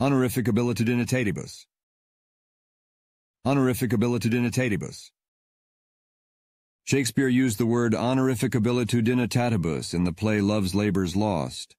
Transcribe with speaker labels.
Speaker 1: Honorificabilitudinitatibus. Honorificabilitudinitatibus. Shakespeare used the word honorific honorificabilitudinitatibus in the play Love's Labour's Lost.